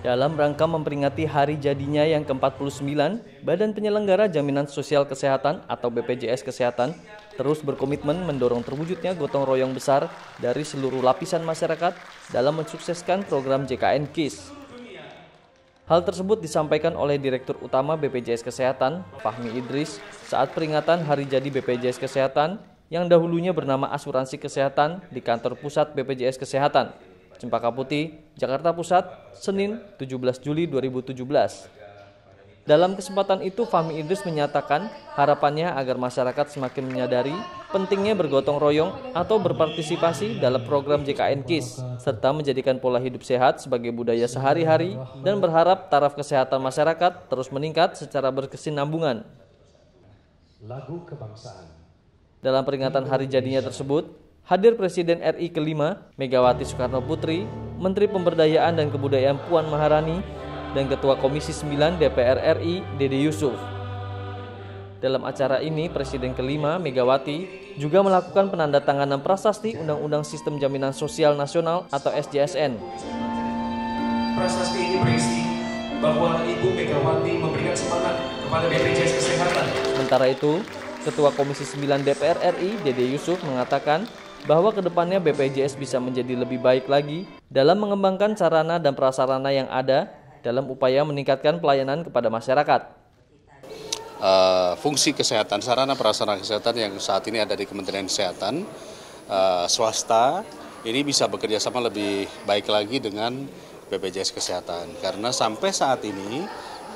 Dalam rangka memperingati hari jadinya yang ke-49, Badan Penyelenggara Jaminan Sosial Kesehatan atau BPJS Kesehatan terus berkomitmen mendorong terwujudnya gotong royong besar dari seluruh lapisan masyarakat dalam mensukseskan program JKN KIS. Hal tersebut disampaikan oleh Direktur Utama BPJS Kesehatan, Fahmi Idris, saat peringatan Hari Jadi BPJS Kesehatan yang dahulunya bernama Asuransi Kesehatan di kantor pusat BPJS Kesehatan. Cempaka Putih, Jakarta Pusat, Senin 17 Juli 2017. Dalam kesempatan itu, Fahmi Idris menyatakan harapannya agar masyarakat semakin menyadari pentingnya bergotong royong atau berpartisipasi dalam program JKN KIS, serta menjadikan pola hidup sehat sebagai budaya sehari-hari dan berharap taraf kesehatan masyarakat terus meningkat secara berkesinambungan. Lagu kebangsaan Dalam peringatan hari jadinya tersebut, Hadir Presiden RI kelima, Megawati Soekarno Putri, Menteri Pemberdayaan dan Kebudayaan Puan Maharani, dan Ketua Komisi 9 DPR RI, Dede Yusuf. Dalam acara ini, Presiden kelima, Megawati, juga melakukan penandatanganan prasasti Undang-Undang Sistem Jaminan Sosial Nasional atau SJSN. Prasasti ini berisi bahwa Ibu Megawati memberikan semangat kepada BPJS Kesehatan. Sementara itu, Ketua Komisi 9 DPR RI, Dede Yusuf, mengatakan bahwa ke depannya BPJS bisa menjadi lebih baik lagi dalam mengembangkan sarana dan prasarana yang ada dalam upaya meningkatkan pelayanan kepada masyarakat. Uh, fungsi kesehatan, sarana prasarana kesehatan yang saat ini ada di Kementerian Kesehatan, uh, swasta, ini bisa bekerja sama lebih baik lagi dengan BPJS Kesehatan. Karena sampai saat ini,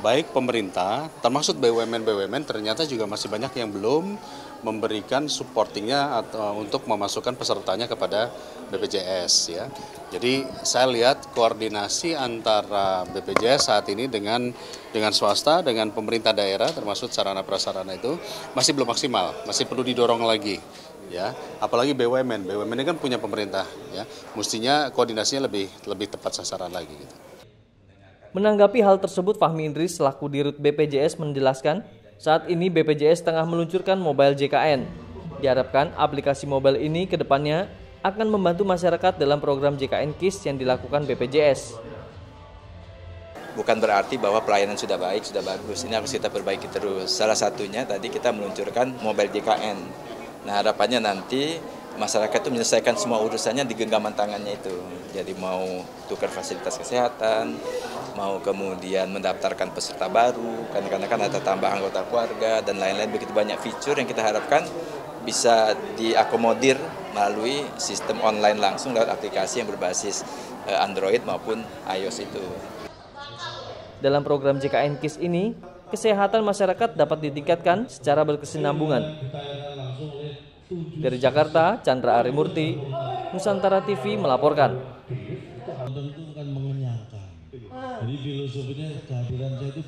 baik pemerintah, termasuk BUMN-BUMN, ternyata juga masih banyak yang belum memberikan supportingnya atau untuk memasukkan pesertanya kepada BPJS ya. Jadi saya lihat koordinasi antara BPJS saat ini dengan dengan swasta dengan pemerintah daerah termasuk sarana prasarana itu masih belum maksimal, masih perlu didorong lagi ya. Apalagi BUMN, BUMN ini kan punya pemerintah ya. Mestinya koordinasinya lebih lebih tepat sasaran lagi gitu. Menanggapi hal tersebut Fahmi Indris selaku Dirut BPJS menjelaskan saat ini BPJS tengah meluncurkan mobile JKN. Diharapkan aplikasi mobile ini ke depannya akan membantu masyarakat dalam program JKN KIS yang dilakukan BPJS. Bukan berarti bahwa pelayanan sudah baik, sudah bagus. Ini harus kita perbaiki terus. Salah satunya tadi kita meluncurkan mobile JKN. Nah harapannya nanti masyarakat itu menyelesaikan semua urusannya di genggaman tangannya itu. Jadi mau tukar fasilitas kesehatan, mau kemudian mendaftarkan peserta baru, karena kan ada tambah anggota keluarga dan lain-lain begitu banyak fitur yang kita harapkan bisa diakomodir melalui sistem online langsung lewat aplikasi yang berbasis eh, Android maupun iOS itu. Dalam program JKN KIS ini, kesehatan masyarakat dapat ditingkatkan secara berkesinambungan. Dari Jakarta, Chandra Arimurti, Nusantara TV melaporkan. Tentu bukan mengenyangkan. Jadi filosofinya kehadiran saya itu